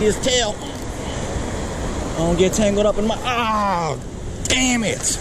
his tail. I don't get tangled up in my. Ah, damn it.